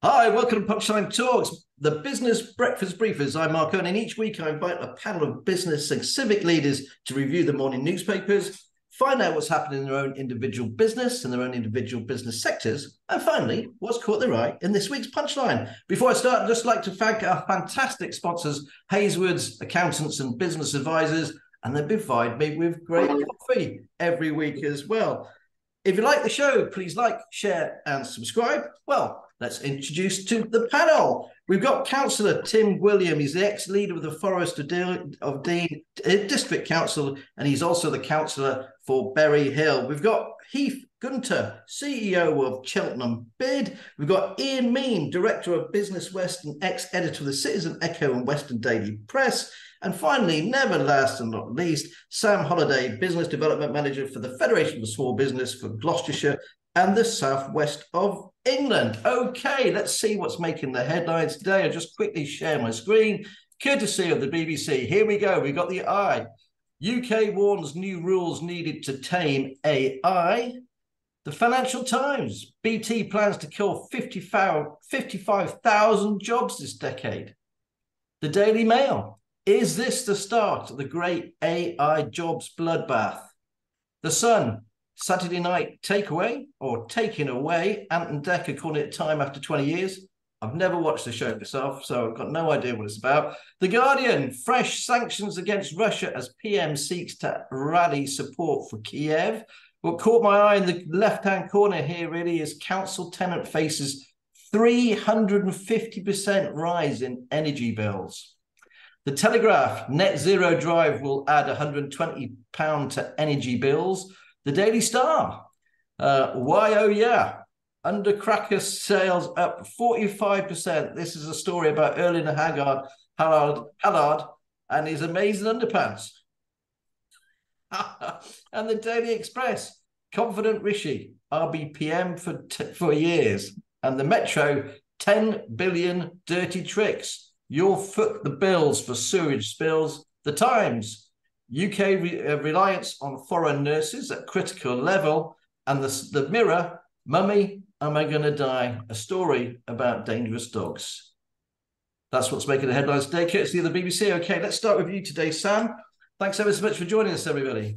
Hi, welcome to Punchline Talks, the business breakfast briefers. I'm Mark Owen, and each week I invite a panel of business and civic leaders to review the morning newspapers, find out what's happening in their own individual business and their own individual business sectors, and finally, what's caught their eye in this week's Punchline. Before I start, I'd just like to thank our fantastic sponsors, Hazlewoods Accountants and Business Advisors, and they provide me with great coffee every week as well. If you like the show, please like, share, and subscribe. Well, let's introduce to the panel. We've got Councillor Tim Gwilliam. He's the ex-leader of the Forest of Dean, of Dean uh, District Council, and he's also the councillor for Berry Hill. We've got Heath Gunter, CEO of Cheltenham Bid. We've got Ian Mean, Director of Business West and ex-editor of the Citizen Echo and Western Daily Press. And finally, never last and not least, Sam Holliday, Business Development Manager for the Federation of Small Business for Gloucestershire and the southwest of England. Okay, let's see what's making the headlines today. I'll just quickly share my screen. Courtesy of the BBC. Here we go. We've got the eye. UK warns new rules needed to tame AI. The Financial Times. BT plans to kill 55,000 jobs this decade. The Daily Mail. Is this the start of the great AI jobs bloodbath? The Sun, Saturday night takeaway or taking away. Ant and Dec are calling it time after 20 years. I've never watched the show myself, so I've got no idea what it's about. The Guardian, fresh sanctions against Russia as PM seeks to rally support for Kiev. What caught my eye in the left hand corner here really is council tenant faces 350% rise in energy bills. The Telegraph net zero drive will add £120 to energy bills. The Daily Star, uh, why oh yeah, undercracker sales up 45%. This is a story about Erling Haggard, Hallard, Hallard and his amazing underpants. and the Daily Express, confident Rishi, RBPM for, t- for years. And the Metro, 10 billion dirty tricks. You'll foot the bills for sewage spills. The Times, UK re- uh, reliance on foreign nurses at critical level. And the, the Mirror, Mummy, Am I Going to Die? A story about dangerous dogs. That's what's making the headlines today, courtesy of the BBC. Okay, let's start with you today, Sam. Thanks ever so much for joining us, everybody.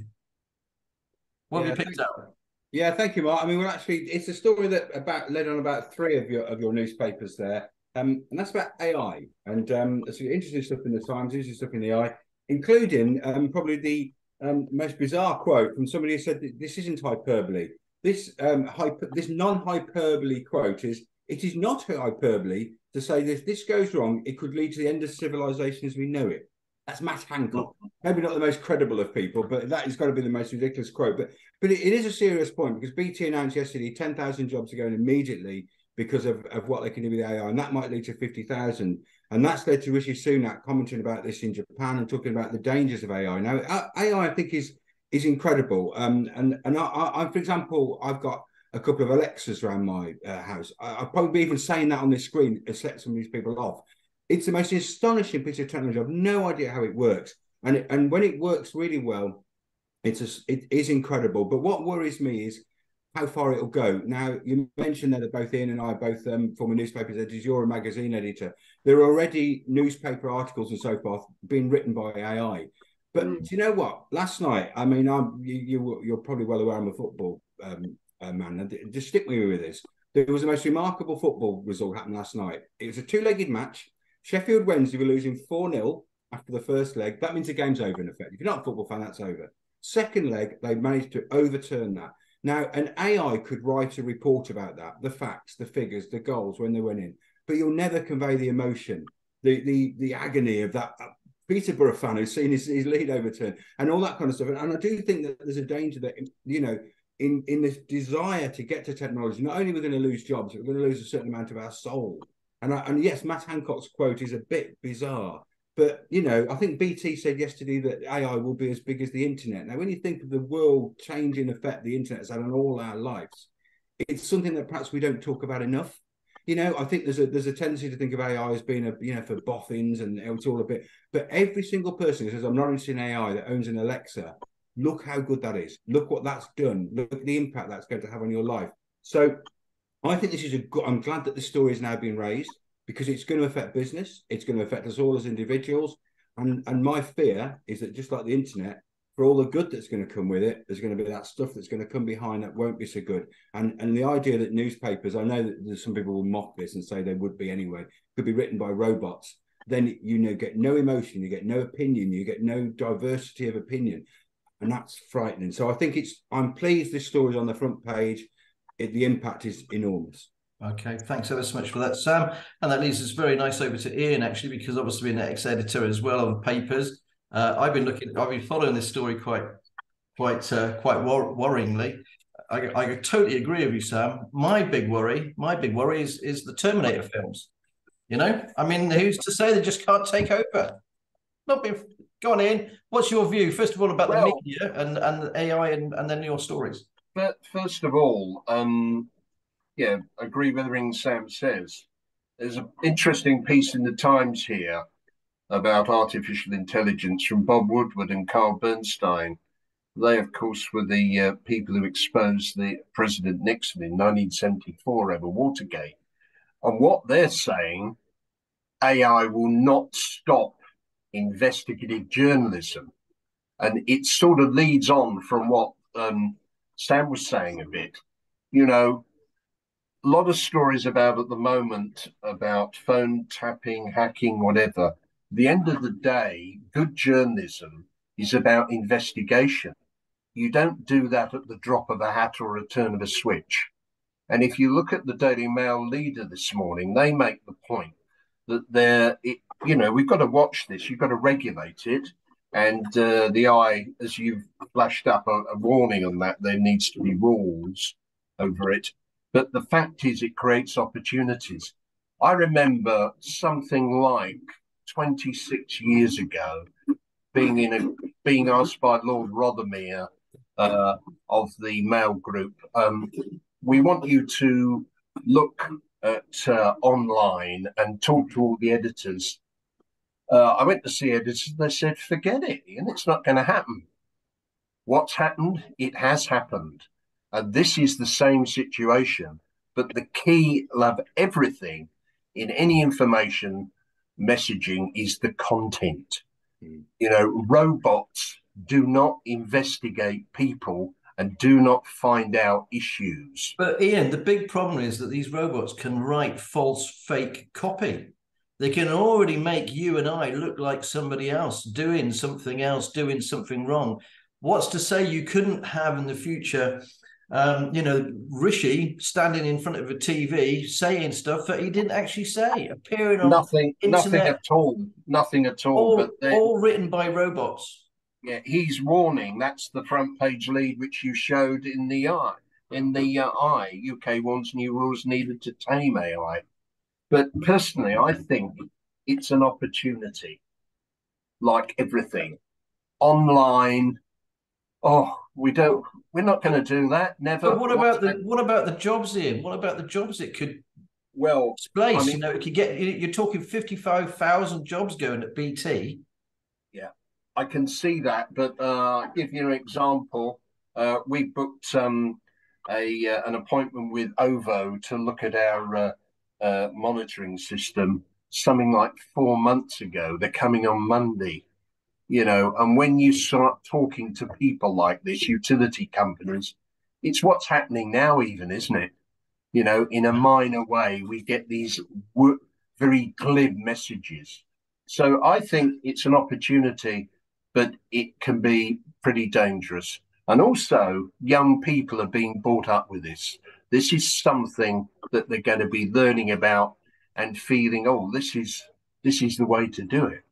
What yeah, have you picked out? Yeah, thank you, Mark. I mean, well, actually, it's a story that about led on about three of your of your newspapers there. Um, and that's about AI. And um, there's interesting stuff in the Times, interesting stuff in the AI, including um, probably the um, most bizarre quote from somebody who said that this isn't hyperbole. This um, hyper, this non-hyperbole quote is it is not hyperbole to say that if this goes wrong, it could lead to the end of civilization as we know it. That's Matt Hancock. Maybe not the most credible of people, but that has got to be the most ridiculous quote. But but it, it is a serious point because BT announced yesterday 10,000 jobs are going immediately because of, of what they can do with AI, and that might lead to 50,000. And that's led to Rishi Sunak commenting about this in Japan and talking about the dangers of AI. Now, AI, I think, is is incredible. Um, and and I, I, for example, I've got a couple of Alexas around my uh, house. I, will probably be even saying that on this screen and set some of these people off. It's the most astonishing piece of technology. I've no idea how it works, and it, and when it works really well, it's a, it is incredible. But what worries me is how far it'll go. Now, you mentioned that both Ian and I, both um, former newspapers editors, you're a magazine editor. There are already newspaper articles and so forth being written by AI. But mm. do you know what? Last night, I mean, I'm you, you are probably well aware I'm a football um, uh, man. And just stick with me with this. There was the most remarkable football result happened last night. It was a two-legged match. Sheffield Wednesday were losing 4-0 after the first leg. That means the game's over in effect. If you're not a football fan, that's over. Second leg, they managed to overturn that. Now, an AI could write a report about that, the facts, the figures, the goals when they went in, but you'll never convey the emotion, the the the agony of that uh, Peterborough fan who's seen his, his lead overturned and all that kind of stuff. And, and I do think that there's a danger that you know, in in this desire to get to technology, not only we're going to lose jobs, we're going to lose a certain amount of our soul. And I, and yes, Matt Hancock's quote is a bit bizarre, but you know, I think BT said yesterday that AI will be as big as the internet. Now, when you think of the world changing effect the internet has had on all our lives, it's something that perhaps we don't talk about enough. You know, I think there's a there's a tendency to think of AI as being a you know for boffins and it's all a bit. But every single person who says I'm not interested in AI that owns an Alexa, look how good that is. Look what that's done. Look at the impact that's going to have on your life. So I think this is a good. I'm glad that the story is now being raised because it's going to affect business. It's going to affect us all as individuals. And and my fear is that just like the internet, for all the good that's going to come with it, there's going to be that stuff that's going to come behind that won't be so good. And and the idea that newspapers, I know that some people will mock this and say they would be anyway, could be written by robots. Then you know get no emotion, you get no opinion, you get no diversity of opinion, and that's frightening. So I think it's. I'm pleased this story's on the front page. It, the impact is enormous. Okay, thanks ever so much for that, Sam. And that leads us very nice over to Ian, actually, because obviously being an ex-editor as well of papers, uh, I've been looking, I've been following this story quite, quite, uh, quite wor- worryingly. I, I totally agree with you, Sam. My big worry, my big worry is is the Terminator films. You know, I mean, who's to say they just can't take over? Not be go on in. What's your view, first of all, about well, the media and and AI, and, and then your stories? But first of all, um, yeah, agree with everything Sam says. There's an interesting piece in the Times here about artificial intelligence from Bob Woodward and Carl Bernstein. They, of course, were the uh, people who exposed the President Nixon in 1974 over Watergate. And what they're saying, AI will not stop investigative journalism. And it sort of leads on from what um, Sam was saying a bit. You know, a lot of stories about at the moment about phone tapping, hacking, whatever the end of the day, good journalism is about investigation. You don't do that at the drop of a hat or a turn of a switch. And if you look at the Daily Mail leader this morning, they make the point that they're, it, you know, we've got to watch this, you've got to regulate it. And uh, the eye, as you've flashed up a, a warning on that, there needs to be rules over it. But the fact is, it creates opportunities. I remember something like 26 years ago, being in a being asked by Lord Rothermere uh, of the Mail Group, um, we want you to look at uh, online and talk to all the editors. Uh, I went to see editors. They said, "Forget it, and it's not going to happen." What's happened? It has happened, and this is the same situation. But the key of everything in any information messaging is the content. Mm. You know, robots do not investigate people and do not find out issues. But Ian, the big problem is that these robots can write false, fake copy. They can already make you and I look like somebody else doing something else, doing something wrong. What's to say you couldn't have in the future um, you know, Rishi standing in front of a TV saying stuff that he didn't actually say, appearing on nothing, internet, nothing at all, nothing at all. All, but all written by robots. Yeah, he's warning. That's the front page lead which you showed in the eye. In the uh, eye, UK wants new rules needed to tame AI. But personally, I think it's an opportunity, like everything, online. Oh, we don't we're not going to do that. Never. But what about the what about the jobs in? What about the jobs it could well displace? I mean, you know, it could get. You're talking fifty five thousand jobs going at BT. Yeah, I can see that. But uh, give you an example. Uh, we booked um, a uh, an appointment with OVO to look at our uh, uh, monitoring system. Something like four months ago. They're coming on Monday you know and when you start talking to people like this utility companies it's what's happening now even isn't it? You know in a minor way we get these very glib messages. So i think it's an opportunity but it can be pretty dangerous. And also young people are being brought up with this. This is something that they're going to be learning about and feeling oh this is this is the way to do it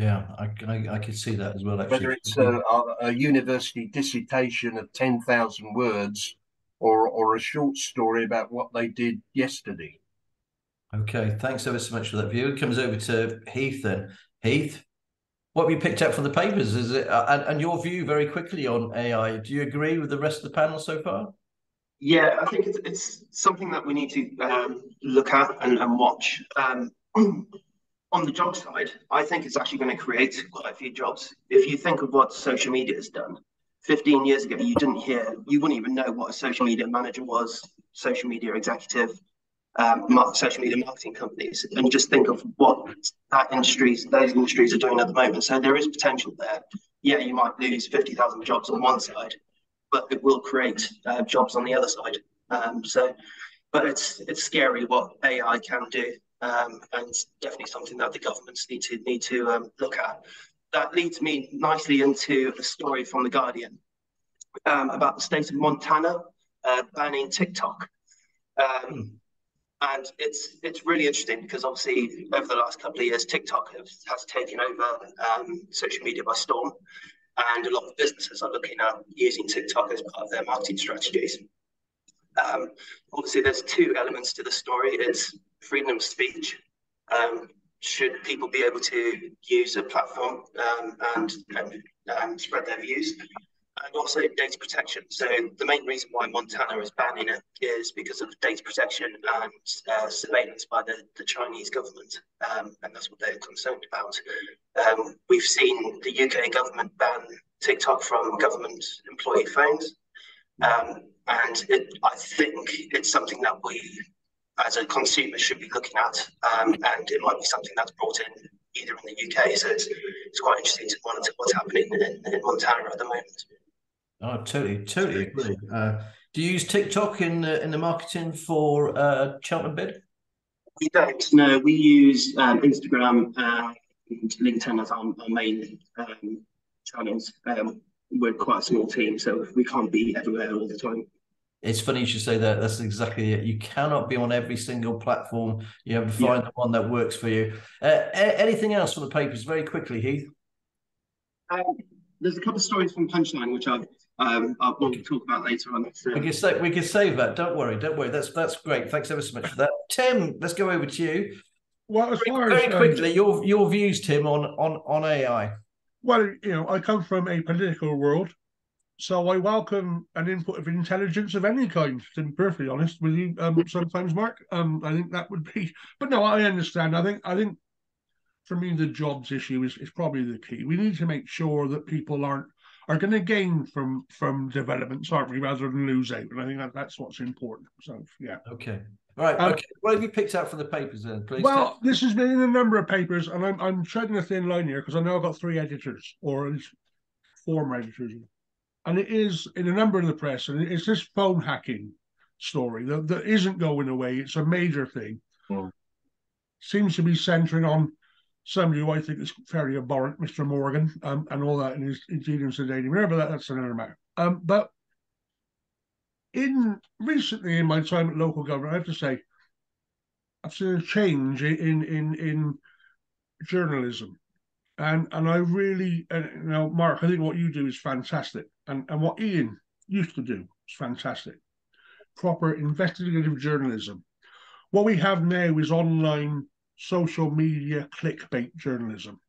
yeah, I, I, I could see that as well. Actually. Whether it's a, a university dissertation of 10,000 words or, or a short story about what they did yesterday. Okay, thanks ever so much for that view. It comes over to Heath then. Heath, what have you picked up from the papers? Is it uh, and, and, your view very quickly on AI? Do you agree with the rest of the panel so far? Yeah, I think it's, it's something that we need to um, look at and, and watch. Um, on the job side, I think it's actually going to create quite a few jobs. If you think of what social media has done, 15 years ago, you didn't hear, you wouldn't even know what a social media manager was. social media executive, um, social media marketing companies, and just think of what that industries, those industries are doing at the moment. So there is potential there. Yeah, you might lose fifty thousand jobs on one side, but it will create uh, jobs on the other side. Um, so, but it's it's scary what AI can do, um, and definitely something that the governments need to need to um, look at. That leads me nicely into a story from the Guardian um, about the state of Montana uh, banning TikTok. Um, hmm. And it's it's really interesting because obviously over the last couple of years, TikTok has, has taken over um, social media by storm, and a lot of businesses are looking at using TikTok as part of their marketing strategies. Um, obviously, there's two elements to the story. It's freedom of speech. Um, should people be able to use a platform um, and, and um, spread their views? and also data protection. So the main reason why Montana is banning it is because of data protection and uh, surveillance by the, the Chinese government, um, and that's what they're concerned about. Um, we've seen the UK government ban TikTok from government employee phones, um, and it, I think it's something that we, as a consumer, should be looking at, um, and it might be something that's brought in either in the UK. So it's, it's quite interesting to monitor what's happening in, in Montana at the moment. I oh, totally, totally agree. Uh, do you use TikTok in the, in the marketing for uh, Cheltenham Bid? We don't. No, we use um, Instagram and LinkedIn as our, our main um, channels. Um, we're quite a small team, so we can't be everywhere all the time. It's funny you should say that. That's exactly it. You cannot be on every single platform. You have to find yeah. the one that works for you. Uh, anything else from the papers, very quickly, Heath? Um, there's a couple of stories from Punchline which I've um, I want to talk about later on. So. We can save we can save that. Don't worry, don't worry. That's that's great. Thanks ever so much for that. Tim, let's go over to you. Well, as far very, as, very quickly, um, your your views, Tim, on on on AI. Well, you know, I come from a political world, so I welcome an input of intelligence of any kind. To be perfectly honest with you, um, sometimes, Mark, um, I think that would be. But no, I understand. I think I think for me, the jobs issue is, is probably the key. We need to make sure that people aren't are going to gain from from developments, aren't we, rather than lose out? And I think that, that's what's important. So yeah. Okay. All right. Um, okay. What have you picked out from the papers then, please? Well, this has been in a number of papers, and I'm I'm treading a thin line here because I know I've got three editors, or at least former editors, and it is in a number of the press, and it's this phone hacking story that, that isn't going away. It's a major thing. Mm. Seems to be centering on somebody who I think is fairly abhorrent, Mr. Morgan, um, and all that in his, with Daily Mirror, but that, that's another matter. Um, but in recently in my time at local government, I have to say, I've seen a change in in in journalism, and and I really, and, you know, Mark, I think what you do is fantastic, and and what Ian used to do is fantastic. Proper investigative journalism. What we have now is online social media clickbait journalism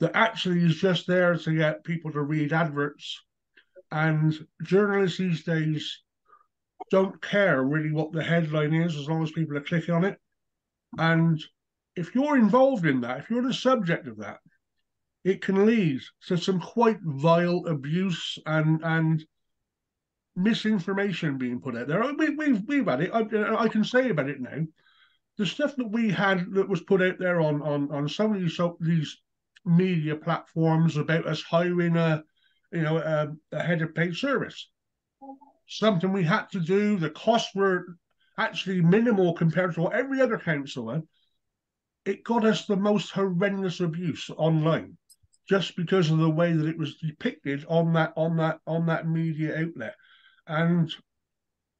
that actually is just there to get people to read adverts. And journalists these days don't care really what the headline is as long as people are clicking on it. And if you're involved in that, if you're the subject of that, it can lead to some quite vile abuse and and misinformation being put out there. We, we've we've had it. I, I can say about it now. The stuff that we had that was put out there on on on some of these these media platforms about us hiring a you know a, a head of paid service. Something we had to do. The costs were actually minimal compared to what every other council had it got us the most horrendous abuse online just because of the way that it was depicted on that on that on that media outlet and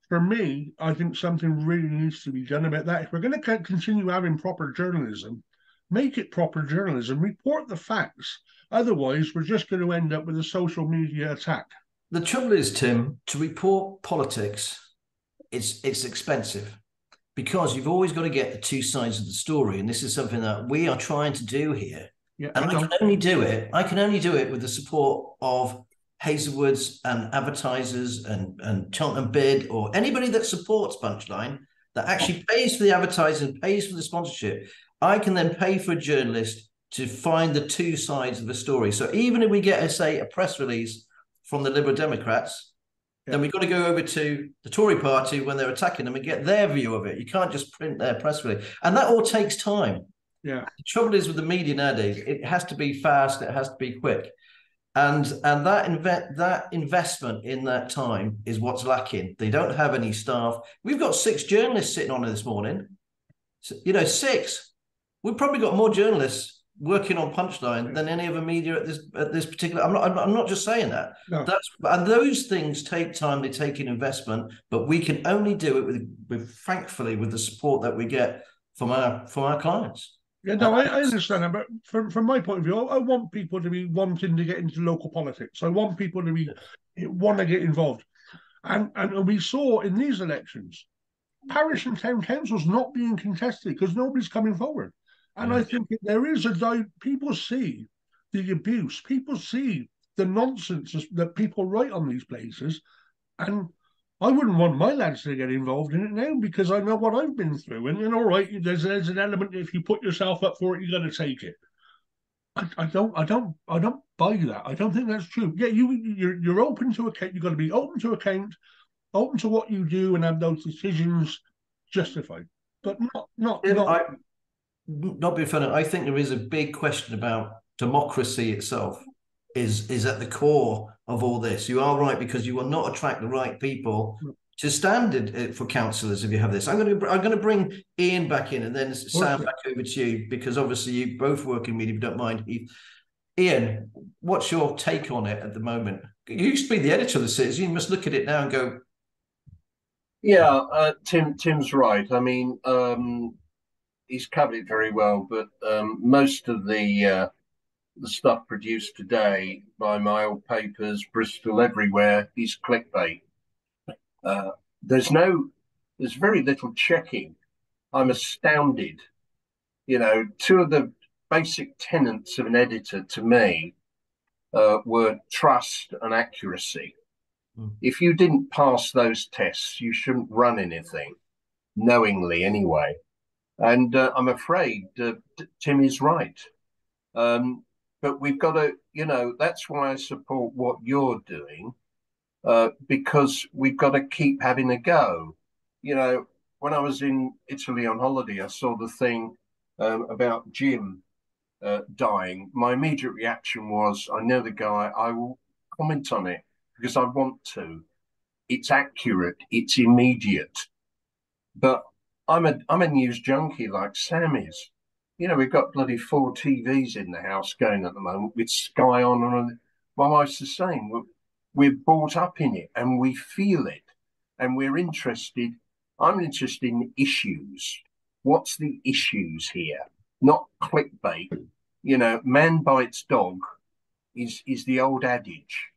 for me, I think something really needs to be done about that. If we're going to continue having proper journalism, make it proper journalism, report the facts. Otherwise, we're just going to end up with a social media attack. The trouble is, Tim, to report politics, it's it's expensive because you've always got to get the two sides of the story, and this is something that we are trying to do here. Yeah, and I, can only do it. I can only do it with the support of Hazlewoods and advertisers and, and Cheltenham Bid or anybody that supports Punchline that actually oh. pays for the advertising, pays for the sponsorship, I can then pay for a journalist to find the two sides of the story. So even if we get, a, say, a press release from the Liberal Democrats, Yeah. Then we've got to go over to the Tory party when they're attacking them and get their view of it. You can't just print their press release. And that all takes time. Yeah. The trouble is with the media nowadays, it has to be fast, it has to be quick. And and that inve- that investment in that time is what's lacking. They don't have any staff. We've got six journalists sitting on it this morning. So, you know, six. We've probably got more journalists working on Punchline than any other media at this at this particular. I'm not. I'm not, just saying that. No. That's and those things take time. They take an investment, but we can only do it with, with thankfully with the support that we get from our from our clients. Yeah, no, I, I understand that, but from from my point of view, I, I want people to be wanting to get into local politics. I want people to be want to get involved, and and we saw in these elections, parish and town councils not being contested because nobody's coming forward, and I think there is a di- people see the abuse, people see the nonsense that people write on these places, and I wouldn't want my lads to get involved in it now because I know what I've been through. And, and all right, there's there's an element if you put yourself up for it, you're going to take it. I, I don't I don't I don't buy that. I don't think that's true. Yeah, you you're you're open to account. You've got to be open to account, open to what you do, and have those decisions justified. But not not Yeah, not. I, not being funny, I think there is a big question about democracy itself. Is is at the core of all this. You are right because you will not attract the right people to stand in, uh, for councillors if you have this. I'm going to I'm going to bring Ian back in and then Sam back over to you because obviously you both work in media. If you don't mind, Ian, what's your take on it at the moment? You used to be the editor of the Citizen. You must look at it now and go, Yeah, uh, Tim. Tim's right. I mean, um, he's covered it very well, but um, most of the uh, the stuff produced today by my old papers, Bristol everywhere, is clickbait. Uh, there's no, there's very little checking. I'm astounded. You know, two of the basic tenets of an editor to me uh, were trust and accuracy. Mm. If you didn't pass those tests, you shouldn't run anything, knowingly anyway. And uh, I'm afraid uh, Tim is right. Um, but we've got to, you know, that's why I support what you're doing, uh, because we've got to keep having a go. You know, when I was in Italy on holiday, I saw the thing um, about Jim uh, dying. My immediate reaction was, I know the guy, I will comment on it because I want to. It's accurate, it's immediate. But I'm a I'm a news junkie like Sam is. You know, we've got bloody four TVs in the house going at the moment with Sky on and my wife's the same. We're, we're brought up in it and we feel it and we're interested. I'm interested in issues. What's the issues here? Not clickbait. You know, man bites dog is is the old adage,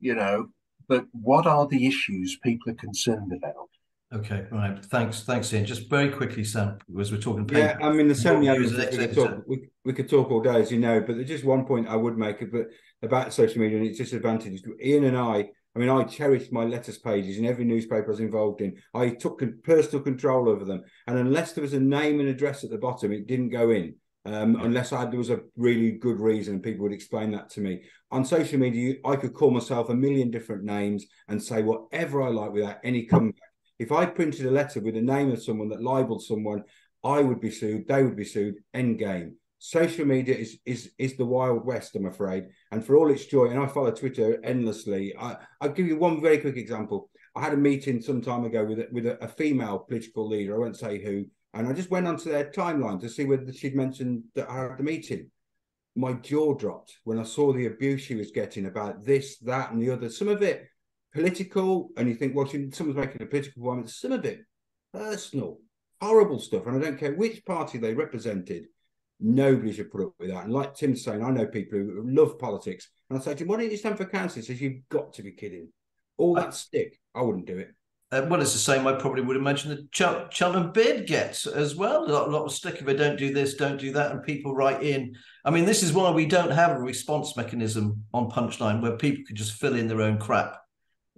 you know, but what are the issues people are concerned about? Okay, right, thanks, thanks, Ian. Just very quickly, Sam, because we're talking. Yeah. I mean, there's so many the we could, talk, we, we could talk all day, as you know, but there's just one point I would make but about social media and its disadvantages. Ian and I, I mean, I cherished my letters pages in every newspaper I was involved in. I took personal control over them. And unless there was a name and address at the bottom, it didn't go in. Um, unless I, there was a really good reason and people would explain that to me. On social media, I could call myself a million different names and say whatever I like without any comeback. If I printed a letter with the name of someone that libeled someone, I would be sued, they would be sued, end game. Social media is is is the wild west, I'm afraid. And for all its joy, and I follow Twitter endlessly. I, I'll give you one very quick example. I had a meeting some time ago with with a, a female political leader. I won't say who, and I just went onto their timeline to see whether she'd mentioned that I had the meeting. My jaw dropped when I saw the abuse she was getting about this, that, and the other. Some of it political, and you think, well, someone's making a political point. Some of it personal, horrible stuff. And I don't care which party they represented. Nobody should put up with that. And like Tim's saying, I know people who love politics. And I say to him, why don't you stand for council? He says, you've got to be kidding. All that stick, I wouldn't do it. Uh, well, it's the same. I probably would imagine that Chel- Cheltenham Bid gets as well. A lot, a lot of stick if they don't do this, don't do that, and people write in. I mean, this is why we don't have a response mechanism on Punchline where people could just fill in their own crap.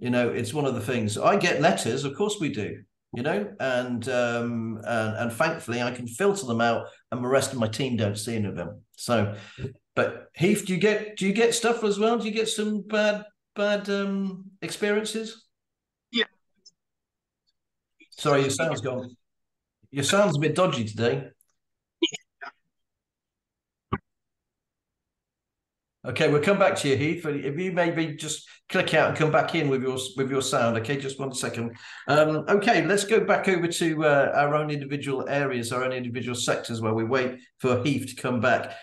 You know, it's one of the things. I get letters, of course we do. You know, and um, and, and thankfully I can filter them out, and the rest of my team don't see any of them. So, but Heath, do you get do you get stuff as well? Do you get some bad bad um, experiences? Yeah. Sorry, your sound's gone. Your sound's a bit dodgy today. Okay, we'll come back to you, Heath. If you maybe just click out and come back in with your with your sound. Okay, just one second. Um, okay, let's go back over to uh, our own individual areas, our own individual sectors, where we wait for Heath to come back.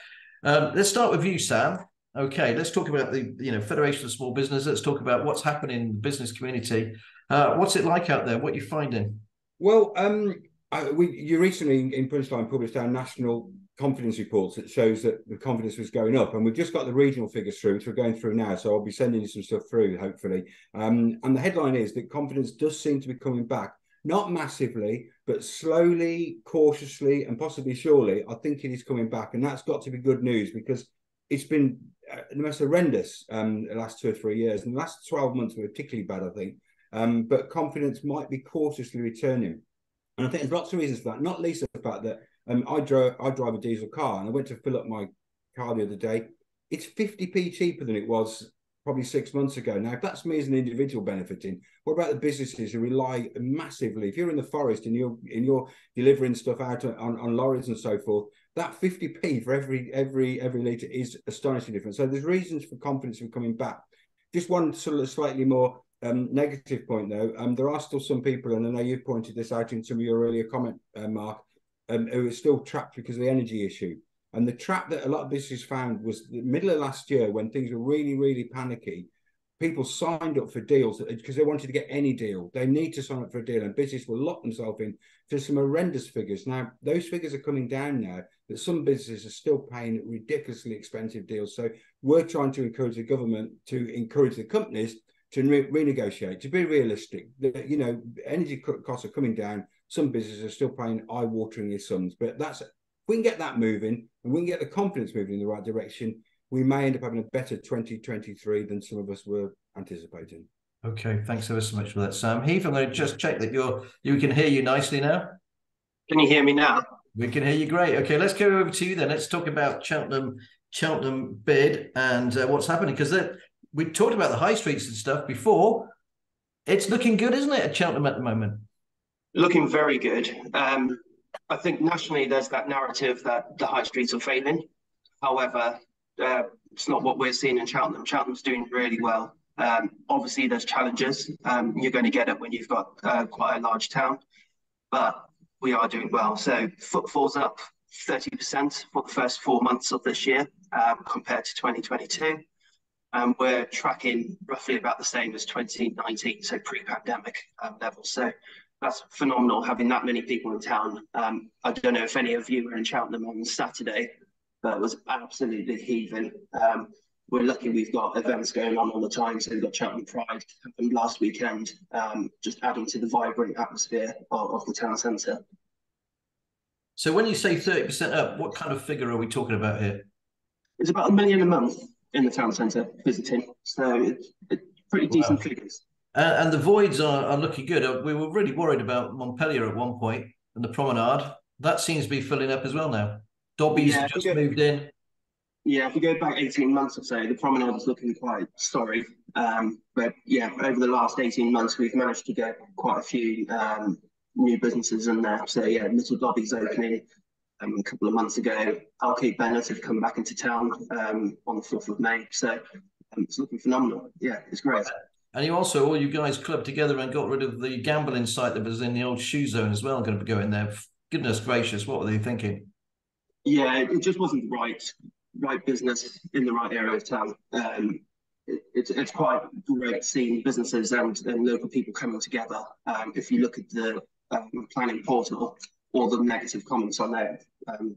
Um, let's start with you, Sam. Okay, let's talk about the you know Federation of Small Business. Let's talk about what's happening in the business community. Uh, what's it like out there? What are you finding? Well, um, I, we you recently in Punchline published our national confidence reports that shows that the confidence was going up, and we've just got the regional figures through, which we're going through now. So I'll be sending you some stuff through, hopefully. Um, and the headline is that confidence does seem to be coming back, not massively, but slowly, cautiously, and possibly surely. I think it is coming back, and that's got to be good news because it's been uh, the most horrendous um, the last two or three years, and the last twelve months were particularly bad, I think. Um, but confidence might be cautiously returning. And I think there's lots of reasons for that, not least the fact that um, I drove I drive a diesel car and I went to fill up my car the other day. It's 50p cheaper than it was probably six months ago. Now, if that's me as an individual benefiting, what about the businesses who rely massively? If you're in the forest and you're and you're delivering stuff out on, on lorries and so forth, that 50p for every every every litre is astonishingly different. So there's reasons for confidence for coming back. Just one sort of slightly more um, negative point, though, um, there are still some people, and I know you've pointed this out in some of your earlier comment, uh, Mark, um, who are still trapped because of the energy issue. And the trap that a lot of businesses found was the middle of last year when things were really, really panicky. People signed up for deals because they wanted to get any deal. They need to sign up for a deal, and business will lock themselves in to some horrendous figures. Now, those figures are coming down now, but some businesses are still paying ridiculously expensive deals. So, we're trying to encourage the government to encourage the companies to re- renegotiate, to be realistic. That you know, energy costs are coming down. Some businesses are still paying eye-watering sums, but that's if we can get that moving and we can get the confidence moving in the right direction, we may end up having a better 2023 than some of us were anticipating. Okay, thanks ever so much for that, Sam. Heath, I'm going to just check that you're you can hear you nicely now. Can you hear me now? We can hear you great. Okay, let's go over to you then. Let's talk about Cheltenham Cheltenham bid and uh, what's happening because we talked about the high streets and stuff before. It's looking good, isn't it, at Cheltenham at the moment? Looking very good. Um, I think nationally there's that narrative that the high streets are failing. However, uh, it's not what we're seeing in Cheltenham. Cheltenham's doing really well. Um, obviously, there's challenges. Um, you're going to get it when you've got uh, quite a large town, but we are doing well. So footfall's up 30% for the first four months of this year um, compared to 2022 and we're tracking roughly about the same as 2019, so pre-pandemic um, levels. So that's phenomenal having that many people in town. Um, I don't know if any of you were in Cheltenham on Saturday, but it was absolutely heaving. Um, we're lucky we've got events going on all the time. So we've got Cheltenham Pride happened last weekend, um, just adding to the vibrant atmosphere of, of the town centre. So when you say 30% up, what kind of figure are we talking about here? It's about a million a month in the town centre visiting. So it's, it's pretty decent wow. figures. Uh, and the voids are, are looking good. Uh, we were really worried about Montpellier at one point and the promenade. That seems to be filling up as well now. Dobbies yeah, just go, moved in. Yeah, if you go back 18 months or so, the promenade was looking quite sorry. Um, but yeah, over the last 18 months, we've managed to get quite a few um, new businesses in there. So yeah, Little Dobbies opening um, a couple of months ago. Arcade Bennett have come back into town um, on the 4th of May. So um, it's looking phenomenal. Yeah, it's great. And you also, all you guys clubbed together and got rid of the gambling site that was in the old shoe zone as well, going to be going there. Goodness gracious, what were they thinking? Yeah, it just wasn't the right right business in the right area of town. Um, it, it's, it's quite great seeing businesses and, and local people coming together. Um, if you look at the um, planning portal, all the negative comments on there um,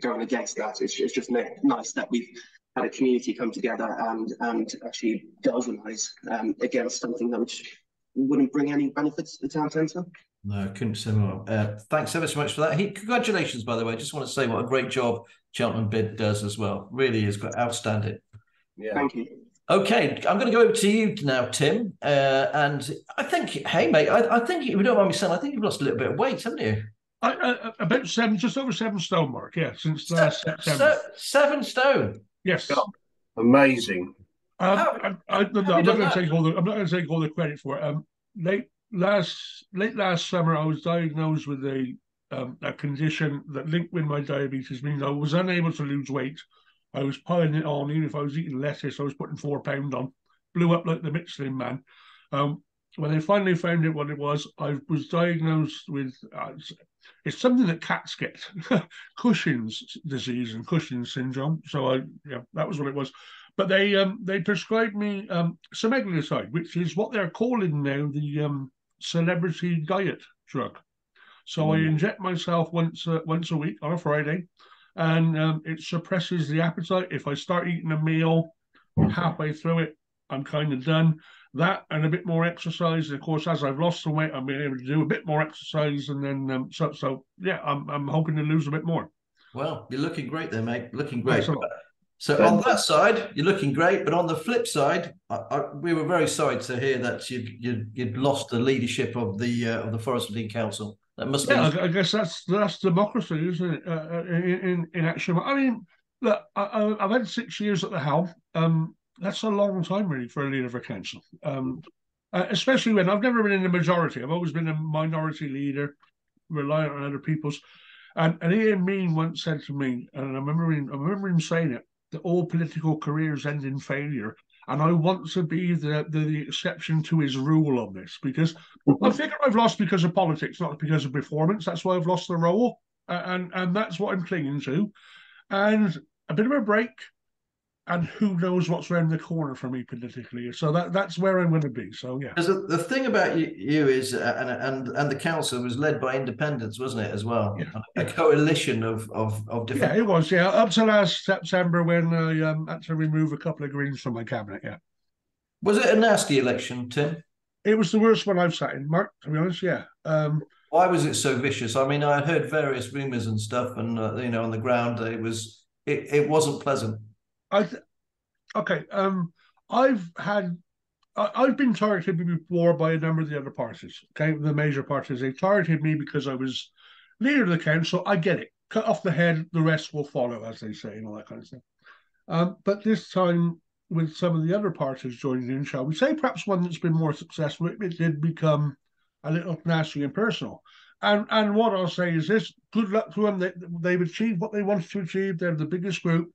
going against that. It's, it's just nice that we've had a community come together and and actually galvanise um, against something that which wouldn't bring any benefits to the town centre. No, couldn't say more. Uh, thanks ever so much for that. He, congratulations, by the way. I just want to say what a great job Cheltenham Bid does as well. Really is quite outstanding. Yeah. Thank you. Okay, I'm going to go over to you now, Tim. Uh, and I think, hey, mate, I, I think, if you don't mind me saying, I think you've lost a little bit of weight, haven't you? I, I, about seven, just over seven stone, Mark. Yeah, since last Se- September. Se- seven stone. Yes. Amazing. Um, I, I, no, I'm not going to take all the. I'm not going to take all the credit for it. Um, late last late last summer, I was diagnosed with a um, a condition that linked with my diabetes means I was unable to lose weight. I was piling it on. Even if I was eating lettuce, I was putting four pound on. Blew up like the Michelin man. Um, when they finally found out what it was, I was diagnosed with uh, it's something that cats get, Cushing's disease and Cushing's syndrome. So I, yeah, that was what it was. But they um, they prescribed me um, semaglutide, which is what they're calling now the um, celebrity diet drug. So mm. I inject myself once uh, once a week on a Friday, and um, it suppresses the appetite. If I start eating a meal halfway through it, I'm kind of done. That and a bit more exercise. And of course, as I've lost some weight, I'm being able to do a bit more exercise, and then um, so so yeah, I'm I'm hoping to lose a bit more. Well, you're looking great there, mate. Looking great. So on that side, you're looking great, but on the flip side, I, I, we were very sorry to hear that you'd you'd, you'd lost the leadership of the uh, of the Forest Dean Council. That must yeah, be. I guess that's that's democracy, isn't it? Uh, uh in in action. I mean, look, I, have had six years at the helm. Um, that's a long time, really, for a leader of a council. Um, uh, especially when I've never been in the majority. I've always been a minority leader, reliant on other people's. And, and Ian Mean once said to me, and I remember him, I remember him saying it that all political careers end in failure. And I want to be the, the, the exception to his rule on this because I figure I've lost because of politics, not because of performance. That's why I've lost the role. And, and that's what I'm clinging to. And a bit of a break, and who knows what's around the corner for me politically. So that that's where I'm going to be. So yeah. Because the, thing about you, you is, uh, and and and the council was led by independents, wasn't it, as well? Yeah. A coalition of of of different. Yeah, it was. Yeah, up to last September when I um, had to remove a couple of Greens from my cabinet. Yeah. Was it a nasty election, Tim? It was the worst one I've sat in, Mark. To be honest, yeah. Um, Why was it so vicious? I mean, I heard various rumours and stuff, and uh, you know, on the ground, it was it, it wasn't pleasant. I th- okay. Um, I've had I've been targeted before by a number of the other parties. Okay, the major parties they targeted me because I was leader of the council. I get it. Cut off the head, the rest will follow, as they say, and all that kind of stuff. Um, but this time, with some of the other parties joining in, shall we say, perhaps one that's been more successful, it, it did become a little nasty and personal. And and what I'll say is this: good luck to them. They, they've achieved what they wanted to achieve. They're the biggest group.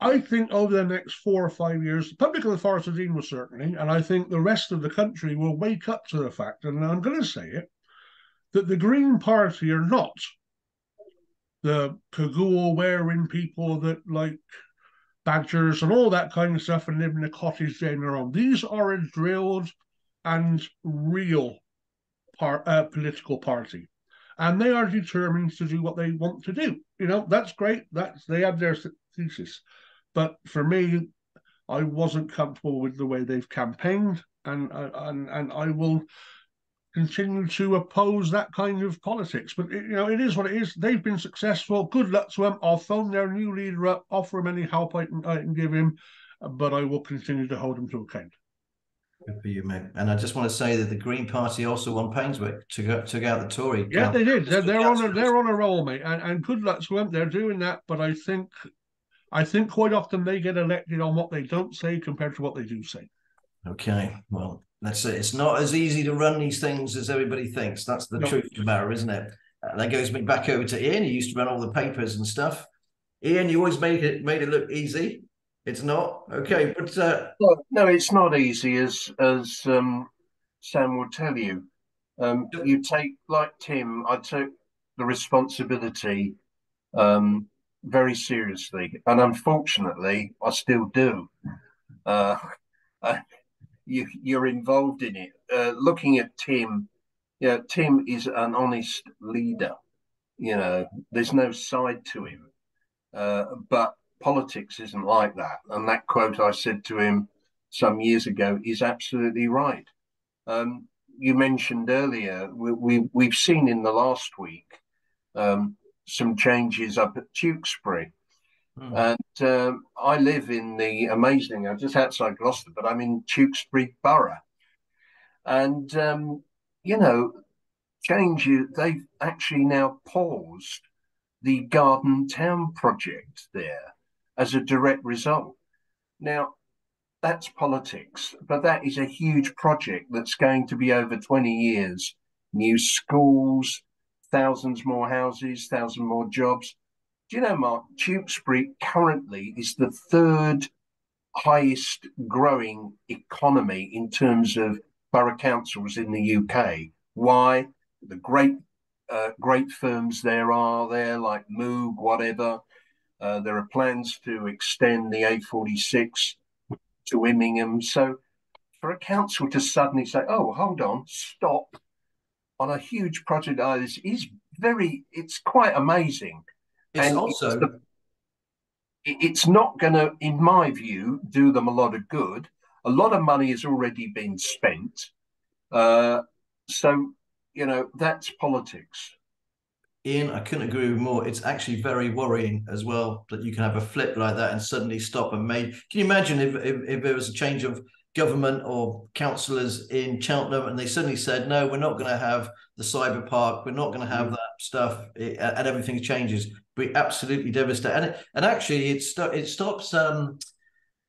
I think over the next four or five years, the public of the Forest of Dean will certainly, and I think the rest of the country will wake up to the fact, and I'm going to say it, that the Green Party are not the cagoule wearing people that like badgers and all that kind of stuff and live in a cottage down their own. These are a drilled and real par- uh, political party. And they are determined to do what they want to do. You know, that's great. That's they have their thesis. But for me, I wasn't comfortable with the way they've campaigned, and and and I will continue to oppose that kind of politics. But you know, it is what it is. They've been successful. Good luck to them. I'll phone their new leader up, offer him any help I can, I can give him, but I will continue to hold him to account. Good for you, mate. And I just want to say that the Green Party also won Painswick to go took out the Tory. Yeah, they did. They're, they're on a they're on a roll, mate. And, and good luck to them. They're doing that. But I think I think quite often they get elected on what they don't say compared to what they do say. Okay, well, that's it. It's not as easy to run these things as everybody thinks. That's the no. truth of the matter, isn't it? Uh, that goes me back over to Ian. He used to run all the papers and stuff. Ian, you always made it made it look easy. It's not okay, but uh... no, no, it's not easy as as um, Sam will tell you. Um, you take like Tim. I took the responsibility um, very seriously, and unfortunately, I still do. Uh, uh, you, you're involved in it. Uh, looking at Tim, yeah, Tim is an honest leader. You know, there's no side to him. Uh, but politics isn't like that. And that quote I said to him some years ago is absolutely right. Um, you mentioned earlier, we, we, we've seen in the last week um, some changes up at Tewkesbury. Hmm. And um, I live in the amazing, I'm just outside Gloucester, but I'm in Tewkesbury Borough. And, um, you know, change, they've actually now paused the Garden Town project there as a direct result. Now, that's politics, but that is a huge project that's going to be over 20 years. New schools, thousands more houses, thousand more jobs. Do you know, Mark, Tewkesbury currently is the third highest growing economy in terms of borough councils in the UK. Why? The great, uh, great firms there are there, like Moog, whatever. Uh, there are plans to extend the A46 to Immingham. So for a council to suddenly say, oh, hold on, stop on a huge project like this is very, it's quite amazing. It's and also. It's, the, it's not going to, in my view, do them a lot of good. A lot of money has already been spent. Uh, so, you know, that's politics. Ian, I couldn't agree with more. It's actually very worrying as well that you can have a flip like that and suddenly stop and make. Can you imagine if, if, if there was a change of government or councillors in Cheltenham and they suddenly said, no, we're not going to have the cyber park, we're not going to have mm. that stuff, and everything changes. We absolutely devastating. And, and actually, it, st- it stops um,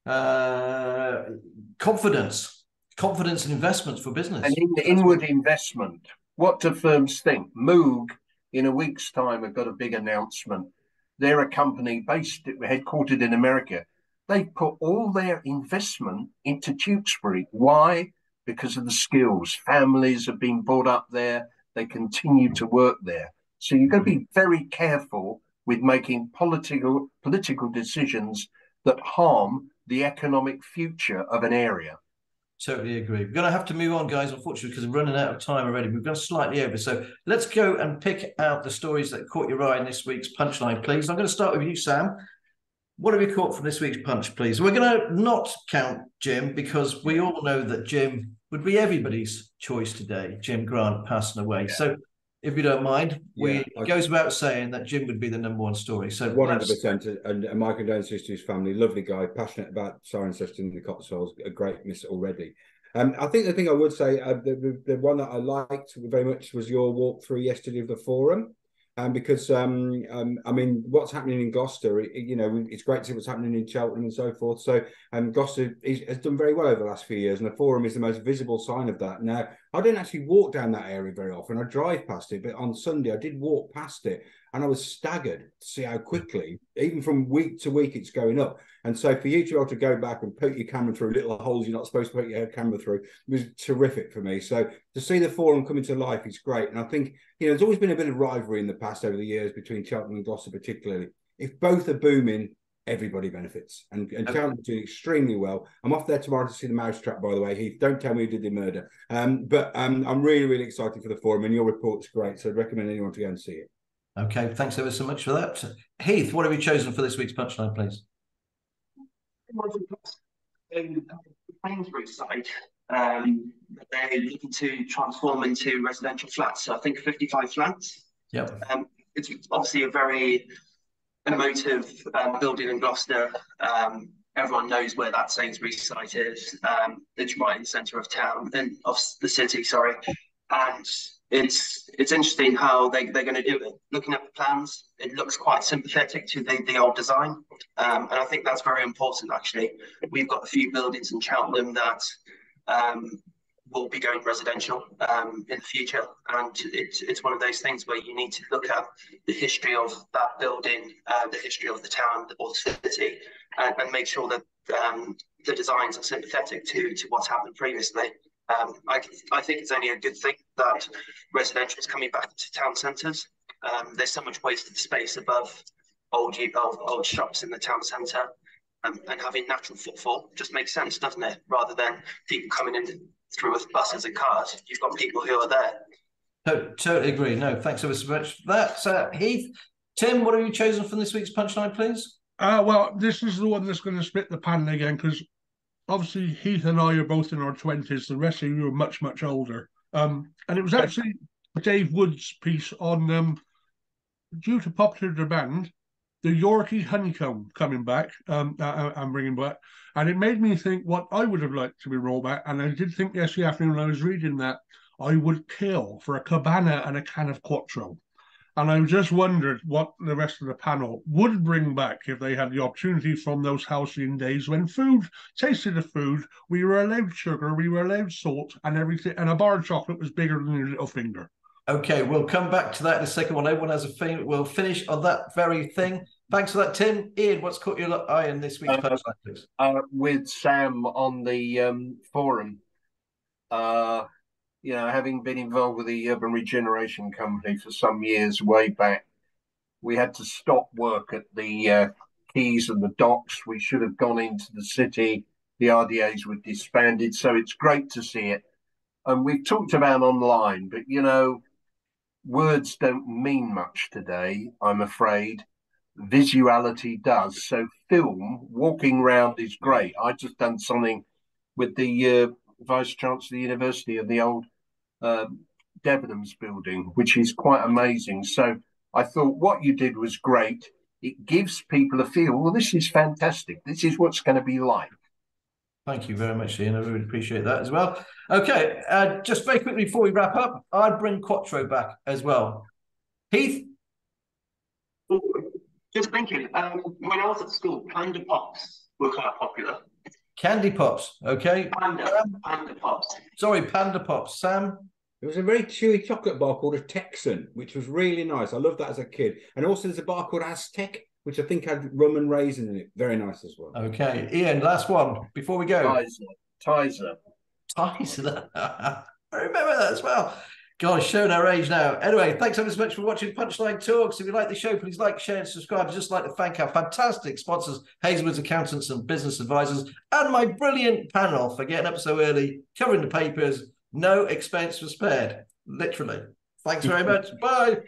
uh, confidence, confidence and investments for business. And in, inward investment. What do firms think? Moog in a week's time have got a big announcement. They're a company based, headquartered in America. They put all their investment into Tewkesbury. Why? Because of the skills. Families have been brought up there. They continue to work there. So you've got to be mm-hmm. very careful with making political political decisions that harm the economic future of an area. Totally agree. We're going to have to move on, guys, unfortunately, because we're running out of time already. We've gone slightly over. So let's go and pick out the stories that caught your eye in this week's punchline, please. I'm going to start with you, Sam. What have you caught from this week's punch, please? We're going to not count Jim because we all know that Jim would be everybody's choice today. Jim Grant passing away. Yeah. So if you don't mind, we, yeah, it goes without saying that Jim would be the number one story. So one hundred percent, and, my condolences to his family. Lovely guy, passionate about Cirencester and the Cotswolds. A great miss already. Um, I think the thing I would say, uh, the, the, the one that I liked very much was your walkthrough yesterday of the forum um, because um, um, I mean, what's happening in Gloucester, it, you know, it's great to see what's happening in Cheltenham and so forth. So, um, Gloucester is, has done very well over the last few years, and the Forum is the most visible sign of that. Now, I don't actually walk down that area very often; I drive past it. But on Sunday, I did walk past it, and I was staggered to see how quickly, even from week to week, it's going up. And so for you to be able to go back and poke your camera through little holes you're not supposed to poke your camera through was terrific for me. So to see the forum coming to life is great. And I think, you know, there's always been a bit of rivalry in the past over the years between Cheltenham and Gloucester, particularly. If both are booming, everybody benefits. And, and okay. Cheltenham's doing extremely well. I'm off there tomorrow to see the mousetrap, by the way. Heath, don't tell me who did the murder. Um, but um, I'm really, really excited for the forum, and your report's great. So I'd recommend anyone to go and see it. Okay, thanks ever so much for that. Heath, what have you chosen for this week's punchline, please? the Queensbury site, um, they're looking to transform into residential flats. So I think 55 flats. Yep. Um, it's obviously a very emotive um, building in Gloucester. Um, everyone knows where that Sainsbury's site is. Um, it's right in the centre of town and of the city, sorry. And it's it's interesting how they, they're going to do it. Looking at the plans, it looks quite sympathetic to the, the old design. Um, and I think that's very important, actually. We've got a few buildings in Cheltenham that um, will be going residential um, in the future. And it's, it's one of those things where you need to look at the history of that building, uh, the history of the town or the city, and, and make sure that um, the designs are sympathetic to, to what's happened previously. Um, I, I think it's only a good thing that residential is coming back to town centres. Um, there's so much wasted space above old old, old shops in the town centre, um, and having natural footfall just makes sense, doesn't it? Rather than people coming in through with buses and cars, you've got people who are there. To- totally agree. No, thanks ever so much for that, uh, Heath. Tim, what have you chosen from this week's punchline, please? Uh, well, this is the one that's going to split the pan again because obviously Heath and I are both in our twenties. The rest of you are much much older. Um, and it was actually Dave Wood's piece on um, due to popular demand, the Yorkie honeycomb coming back. Um, I, am bringing back, and it made me think what I would have liked to be rolled back. And I did think yesterday afternoon when I was reading that I would kill for a cabana and a can of Quatro. And I just wondered what the rest of the panel would bring back if they had the opportunity from those halcyon days when food tasted of food. We were allowed sugar, we were allowed salt, and everything, and a bar of chocolate was bigger than your little finger. Okay, we'll come back to that in a second. One everyone has a thing. We'll finish on that very thing. Thanks for that, Tim. Ian, what's caught your eye in this week's uh, punchline, uh, with Sam on the um, forum, uh, you know, having been involved with the Urban Regeneration Company for some years way back, we had to stop work at the uh, quays and the docks. We should have gone into the city. The RDAs were disbanded, so it's great to see it. And we've talked about online, but you know, words don't mean much today, I'm afraid. Visuality does. So, film, walking around is great. I just done something with the uh, Vice Chancellor of the University of the old um, Debenhams building, which is quite amazing. So, I thought what you did was great. It gives people a feel, well, this is fantastic. This is what's going to be like. Thank you very much, Ian. I really appreciate that as well. Okay, uh, just very quickly before we wrap up, I'd bring Quatro back as well. Heath? Just thinking, um, when I was at school, Panda Pops were quite popular. Candy Pops, okay. Panda, Panda Pops. Sorry, Panda Pops. Sam? There was a very chewy chocolate bar called a Texan, which was really nice. I loved that as a kid. And also there's a bar called Aztec, which I think had rum and raisin in it. Very nice as well. Okay, Ian, last one before we go. Tizer. Tizer. I remember that as well. God, showing our age now. Anyway, thanks ever so much for watching Punchline Talks. If you like the show, please like, share, and subscribe. I'd just like to thank our fantastic sponsors, Hazlewoods Accountants and Business Advisors, and my brilliant panel for getting up so early, covering the papers. No expense was spared, literally. Thanks very much. Bye.